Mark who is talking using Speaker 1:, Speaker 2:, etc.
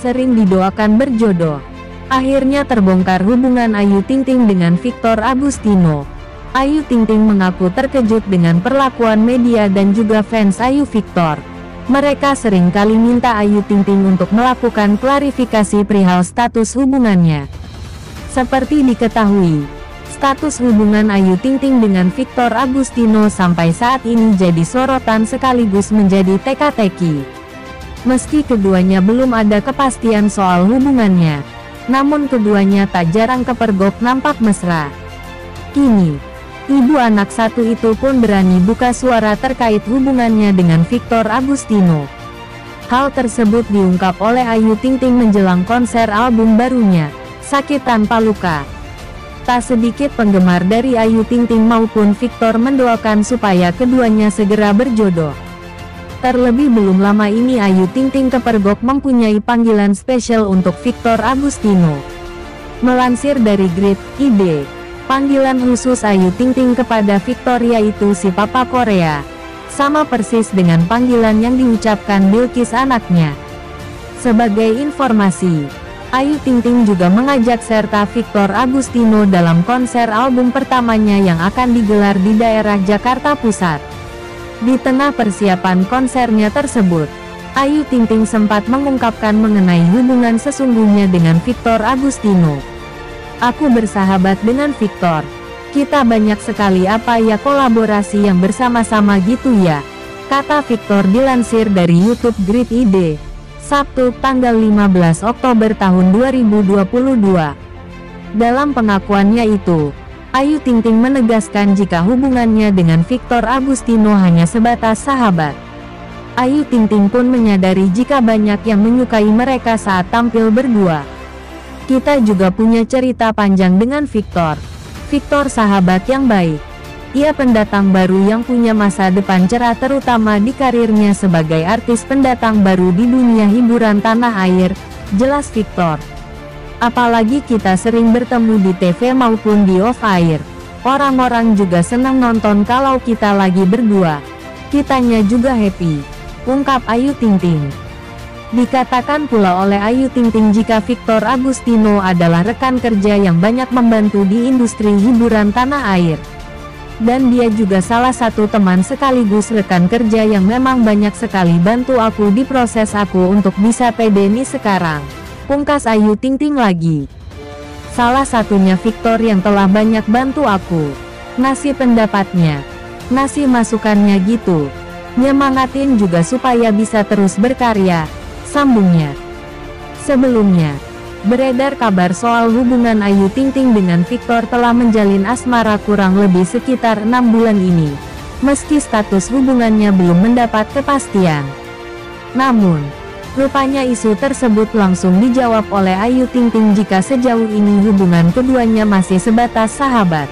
Speaker 1: sering didoakan berjodoh. Akhirnya terbongkar hubungan Ayu Ting Ting dengan Victor Agustino. Ayu Ting Ting mengaku terkejut dengan perlakuan media dan juga fans Ayu Victor. Mereka sering kali minta Ayu Ting Ting untuk melakukan klarifikasi perihal status hubungannya. Seperti diketahui, status hubungan Ayu Ting Ting dengan Victor Agustino sampai saat ini jadi sorotan sekaligus menjadi teka-teki. Meski keduanya belum ada kepastian soal hubungannya, namun keduanya tak jarang kepergok nampak mesra. Kini, ibu anak satu itu pun berani buka suara terkait hubungannya dengan Victor Agustino. Hal tersebut diungkap oleh Ayu Ting Ting menjelang konser album barunya, Sakit Tanpa Luka. Tak sedikit penggemar dari Ayu Ting Ting maupun Victor mendoakan supaya keduanya segera berjodoh. Terlebih belum lama ini Ayu Ting Ting kepergok mempunyai panggilan spesial untuk Victor Agustino. Melansir dari Grid ID, Panggilan khusus Ayu Ting Ting kepada Victoria itu si Papa Korea. Sama persis dengan panggilan yang diucapkan Bilkis anaknya. Sebagai informasi, Ayu Ting Ting juga mengajak serta Victor Agustino dalam konser album pertamanya yang akan digelar di daerah Jakarta Pusat. Di tengah persiapan konsernya tersebut, Ayu Ting Ting sempat mengungkapkan mengenai hubungan sesungguhnya dengan Victor Agustino. Aku bersahabat dengan Victor. Kita banyak sekali apa ya kolaborasi yang bersama-sama gitu ya. Kata Victor dilansir dari YouTube Grid ID. Sabtu, tanggal 15 Oktober tahun 2022. Dalam pengakuannya itu, Ayu Ting Ting menegaskan jika hubungannya dengan Victor Agustino hanya sebatas sahabat. Ayu Ting Ting pun menyadari jika banyak yang menyukai mereka saat tampil berdua. Kita juga punya cerita panjang dengan Victor. Victor sahabat yang baik. Ia pendatang baru yang punya masa depan cerah terutama di karirnya sebagai artis pendatang baru di dunia hiburan tanah air, jelas Victor. Apalagi kita sering bertemu di TV maupun di off-air. Orang-orang juga senang nonton kalau kita lagi berdua. Kitanya juga happy. Ungkap Ayu Ting Ting. Dikatakan pula oleh Ayu Ting Ting jika Victor Agustino adalah rekan kerja yang banyak membantu di industri hiburan tanah air. Dan dia juga salah satu teman sekaligus rekan kerja yang memang banyak sekali bantu aku di proses aku untuk bisa pede nih sekarang. Pungkas Ayu Ting Ting lagi. Salah satunya Victor yang telah banyak bantu aku. Nasi pendapatnya. Nasi masukannya gitu. Nyemangatin juga supaya bisa terus berkarya Sambungnya. Sebelumnya, beredar kabar soal hubungan Ayu Ting Ting dengan Victor telah menjalin asmara kurang lebih sekitar enam bulan ini. Meski status hubungannya belum mendapat kepastian. Namun, rupanya isu tersebut langsung dijawab oleh Ayu Ting Ting jika sejauh ini hubungan keduanya masih sebatas sahabat.